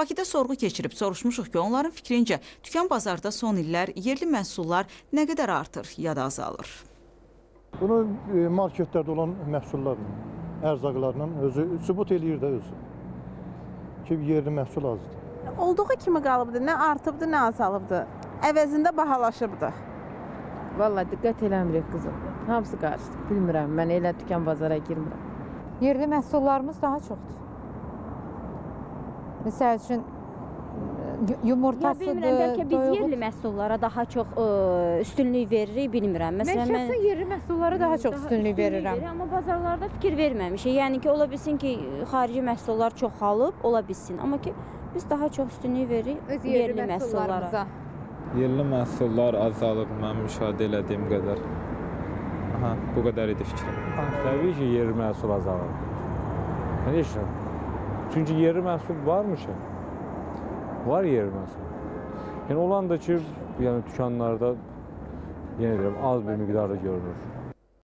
Bakıda sorğu keçirib soruşmuşuq ki, onların fikrincə tükan bazarda son illər yerli məhsullar nə qədər artır ya da azalır. Bunu e, marketlərdə olan məhsullarla, ərzaqlarla özü sübut eləyir də özü. Ki yerli məhsul azdır. Olduğu kimi qalıbdı, nə artıbdı, nə azalıbdı. Əvəzində bahalaşıbdı. Vallahi diqqət eləmirik qızım. Hamısı qarışdı. Bilmirəm, mən elə dükan bazara girmirəm. Yerli məhsullarımız daha çoxdur. Məsəl üçün y- Ya yumurtasıdır, bilmirəm, bəlkə biz doyuğu- yerli məhsullara daha çox ə, üstünlük veririk, bilmirəm. Mən Məsələn, şəxsən yerli məhsullara daha çox üstünlük verirəm. verir, amma bazarlarda fikir verməmişik. Yəni ki, ola bilsin ki, xarici məhsullar çoxalıb, ola bilsin, amma ki biz daha çox üstünlük veririk Öz yerli, yerli məhsullara. məhsullarımıza. Yerli məhsullar azalıb mən müşahidə elədiyim qədər. Aha, bu qədər idi fikrim. Təbii ki, yerli məhsul azalır. Конечно. Çünki yerli məhsul varmış. ya. Var yerli məhsul. Yəni olan da ki, yəni dükanlarda yenə deyirəm az bir miqdarda görünür.